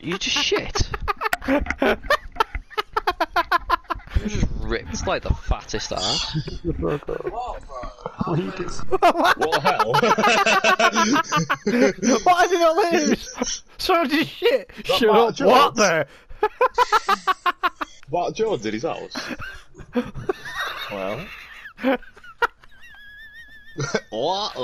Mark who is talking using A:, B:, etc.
A: You just shit. You just ripped like the fattest ass.
B: What, bro?
A: What you do?
C: What the hell?
B: Why did I lose? So I just shit.
C: Not
B: Shut
C: Mark
B: up.
C: Jones.
B: What the?
C: Mark Jones did his house. Well. what?